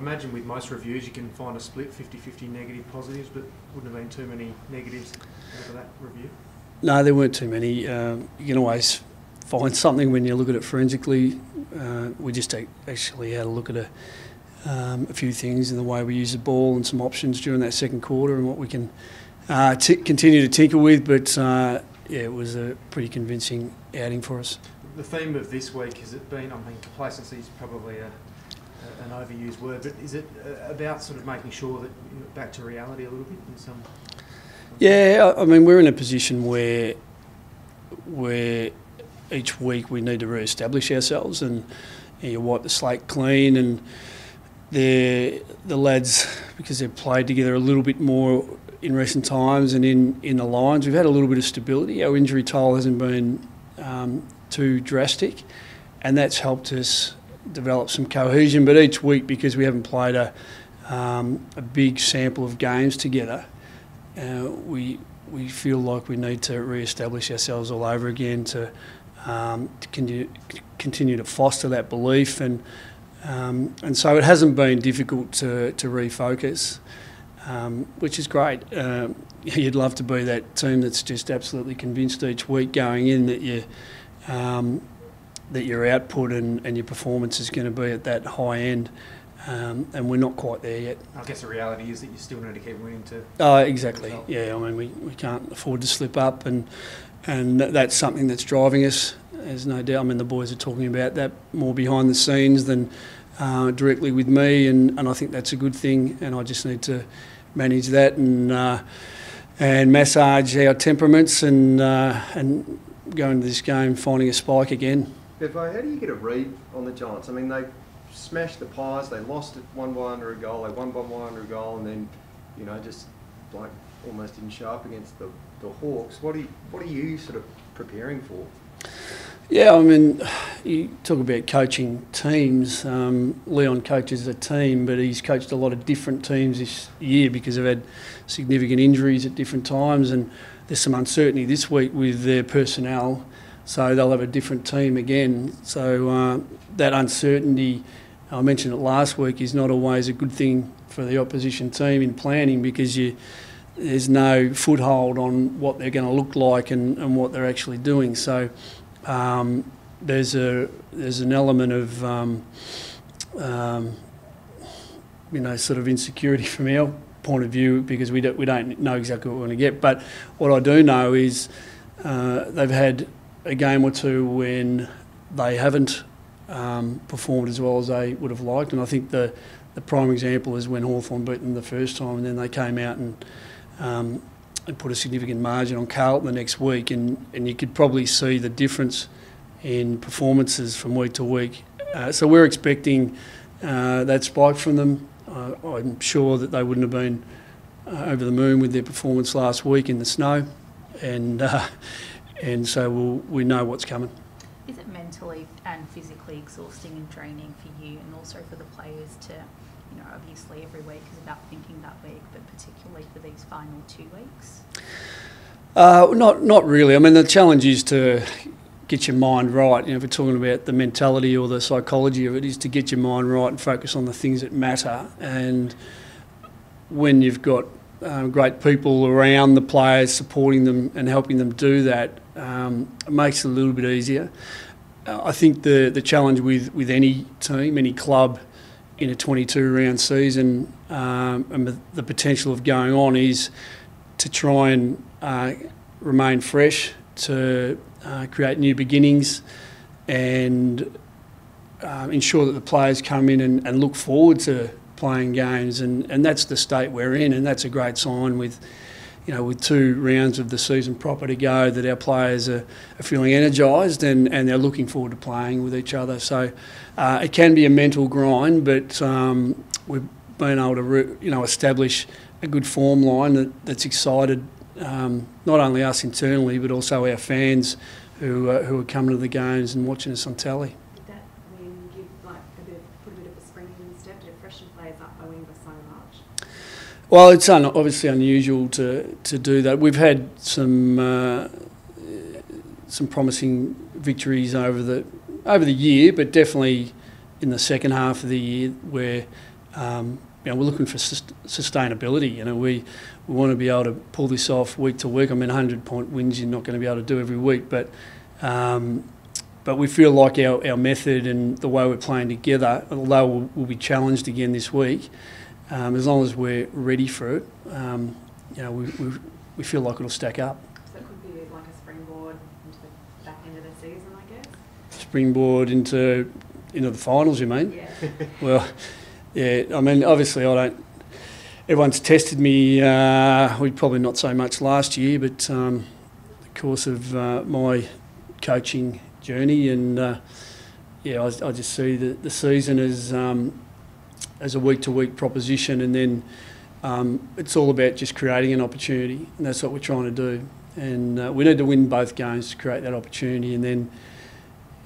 imagine with most reviews you can find a split 50-50 negative positives, but wouldn't have been too many negatives over that review. No, there weren't too many. Um, you can always find something when you look at it forensically. Uh, we just actually had a look at a, um, a few things in the way we use the ball and some options during that second quarter and what we can uh, t- continue to tinker with. But uh, yeah, it was a pretty convincing outing for us. The theme of this week has it been? I mean, complacency is probably a, an overused word, but is it uh, about sort of making sure that you're back to reality a little bit in some? Yeah, I mean, we're in a position where where each week we need to re-establish ourselves and you wipe the slate clean and the the lads because they've played together a little bit more in recent times and in, in the lines we've had a little bit of stability our injury toll hasn't been um, too drastic and that's helped us develop some cohesion but each week because we haven't played a, um, a big sample of games together uh, we we feel like we need to re-establish ourselves all over again to um, to continue, continue to foster that belief. And, um, and so it hasn't been difficult to, to refocus, um, which is great. Um, you'd love to be that team that's just absolutely convinced each week going in that you. That your output and, and your performance is going to be at that high end, um, and we're not quite there yet. I guess the reality is that you still need to keep winning to. Oh, exactly. Yeah, I mean, we, we can't afford to slip up, and and that's something that's driving us. There's no doubt. I mean, the boys are talking about that more behind the scenes than uh, directly with me, and, and I think that's a good thing. And I just need to manage that and uh, and massage our temperaments and uh, and go into this game finding a spike again. How do you get a read on the Giants? I mean, they smashed the Pies, they lost it one by under a goal, they won by one under a goal, and then you know just like almost didn't show up against the the Hawks. What are you, what are you sort of preparing for? Yeah, I mean, you talk about coaching teams. Um, Leon coaches a team, but he's coached a lot of different teams this year because they've had significant injuries at different times, and there's some uncertainty this week with their personnel. So they'll have a different team again. So uh, that uncertainty, I mentioned it last week, is not always a good thing for the opposition team in planning because you there's no foothold on what they're going to look like and, and what they're actually doing. So um, there's a there's an element of um, um, you know sort of insecurity from our point of view because we don't we don't know exactly what we're going to get. But what I do know is uh, they've had a game or two when they haven't um, performed as well as they would have liked, and I think the the prime example is when Hawthorn beat them the first time, and then they came out and um, and put a significant margin on Carlton the next week, and, and you could probably see the difference in performances from week to week. Uh, so we're expecting uh, that spike from them. Uh, I'm sure that they wouldn't have been uh, over the moon with their performance last week in the snow, and uh, and so we'll, we know what's coming. Is it mentally and physically exhausting and draining for you, and also for the players to you know, obviously every week is about thinking that week, but particularly for these final two weeks? Uh, not, not really. I mean, the challenge is to get your mind right. You know, if we're talking about the mentality or the psychology of it, is to get your mind right and focus on the things that matter. And when you've got um, great people around the players, supporting them and helping them do that, um, it makes it a little bit easier. Uh, I think the the challenge with, with any team, any club, in a 22 round season um, and the potential of going on is to try and uh, remain fresh, to uh, create new beginnings and uh, ensure that the players come in and, and, look forward to playing games and, and that's the state we're in and that's a great sign with you know, with two rounds of the season proper to go, that our players are, are feeling energised and, and they're looking forward to playing with each other. So uh, it can be a mental grind, but um, we've been able to, re- you know, establish a good form line that, that's excited um, not only us internally, but also our fans who, uh, who are coming to the games and watching us on telly. Well, it's un- obviously unusual to, to do that. We've had some uh, some promising victories over the over the year, but definitely in the second half of the year where um, you know, we're looking for sus- sustainability. You know, we, we want to be able to pull this off week to week. I mean, 100 point wins you're not going to be able to do every week, but um, but we feel like our, our method and the way we're playing together, although we'll, we'll be challenged again this week, um, as long as we're ready for it, um, you know, we, we, we feel like it'll stack up. So it could be like a springboard into the back end of the season, I guess? Springboard into into the finals, you mean? Yeah. Well, yeah, I mean, obviously, I don't. Everyone's tested me. Uh, we probably not so much last year, but um, the course of uh, my coaching journey, and uh, yeah, I, I just see the, the season as um, as a week to week proposition, and then um, it's all about just creating an opportunity, and that's what we're trying to do. And uh, we need to win both games to create that opportunity, and then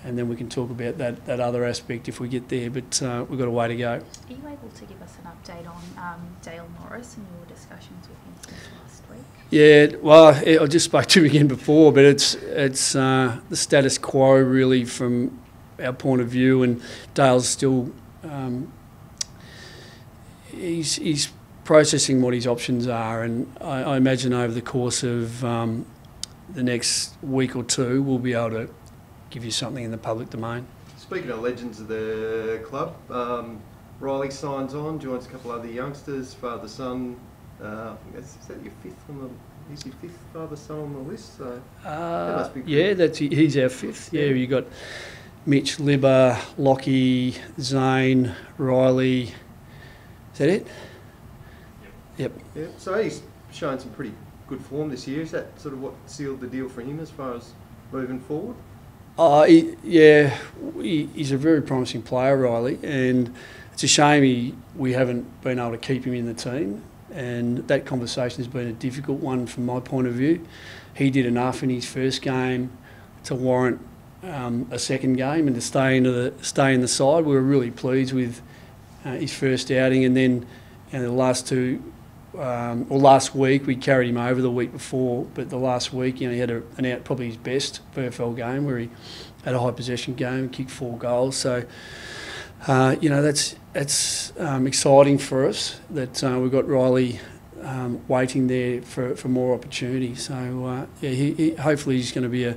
and then we can talk about that, that other aspect if we get there. But uh, we've got a way to go. Are you able to give us an update on um, Dale Morris and your discussions with him since last week? Yeah, well, I I just spoke to him again before, but it's it's uh, the status quo really from our point of view, and Dale's still um, he's he's processing what his options are, and I, I imagine over the course of um, the next week or two, we'll be able to give you something in the public domain. Speaking of legends of the club, um, Rhylee signs on, joins a couple of other youngsters, father son. Uh, I think that's, is that your fifth on the? Is your fifth father son on the list? So Uh, must be yeah, that's he's our fifth. Yeah, Yeah. you got Mitch, Libba, Lachie, Zaine, Rhylee. Is that it? Yep. yeah, so he's shown some pretty good form this year. Is that sort of what sealed the deal for him as far as moving forward? Uh, he, yeah, he, he's a very promising player, Rhylee, and it's a shame he, we haven't been able to keep him in the team. And that conversation has been a difficult one from my point of view. He did enough in his first game to warrant um, a second game and to stay into the stay in the side. We were really pleased with uh, his first outing, and then you know, the last two. Um, or last week we carried him over the week before, but the last week you know he had a, an out probably his best VFL game where he had a high possession game, kicked four goals. So uh, you know that's that's um, exciting for us that uh, we've got Rhylee um, waiting there for, for more opportunity. So uh, yeah, he, he, hopefully he's going to be a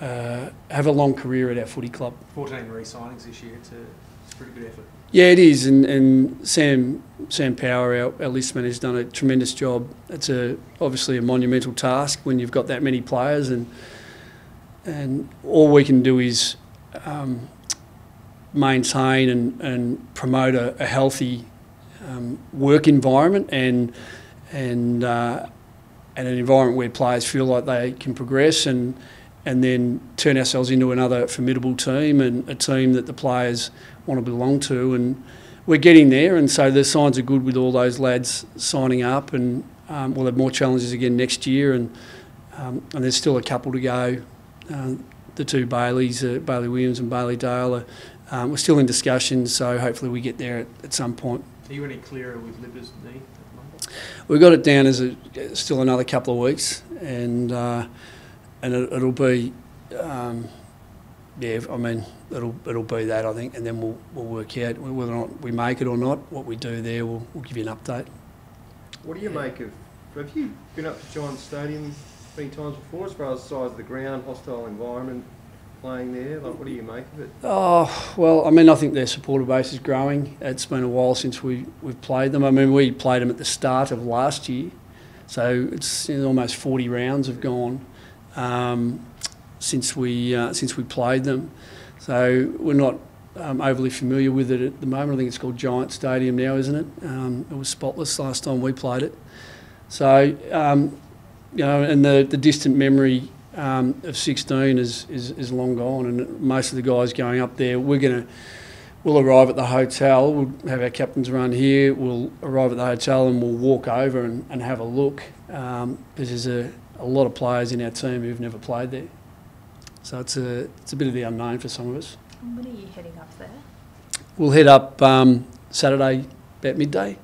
uh, have a long career at our footy club. 14 re-signings this year. It's a, it's a pretty good effort. Yeah, it is, and, and Sam Sam Power, our, our list has done a tremendous job. It's a obviously a monumental task when you've got that many players, and and all we can do is um, maintain and, and promote a, a healthy um, work environment and and uh, and an environment where players feel like they can progress and and then turn ourselves into another formidable team and a team that the players want to belong to. And we're getting there and so the signs are good with all those lads signing up and um, we'll have more challenges again next year and um, and there's still a couple to go. Uh, the two Baileys uh, Bailey Williams and Bailey Dale are, um, we're still in discussions so hopefully we get there at, at some point. Are you any clearer with Libba's knee at the moment? We've got it down as a, still another couple of weeks, and uh, and it, it'll be, um, yeah. I mean, it'll it'll be that I think, and then we'll we'll work out whether or not we make it or not. What we do there, we'll we'll give you an update. What do you make of? Have you been up to Giants Stadium many times before, as far as the size of the ground, hostile environment, playing there? Like, what do you make of it? Oh well, I mean, I think their supporter base is growing. It's been a while since we we've played them. I mean, we played them at the start of last year, so it's you know, almost 40 rounds have gone um, since we uh, since we played them. So we're not um, overly familiar with it at the moment. I think it's called Giant Stadium now, isn't it? Um, it was spotless last time we played it. So um, you know, and the the distant memory um, of 16 is, is, is long gone, and most of the guys going up there, we're going to, we'll arrive at the hotel, we'll have our captains run here, we'll arrive at the hotel and we'll walk over and, and have a look, um, because there's a, a lot of players in our team who've never played there. So it's a, it's a bit of the unknown for some of us. And when are you heading up there? We'll head up um, Saturday about midday.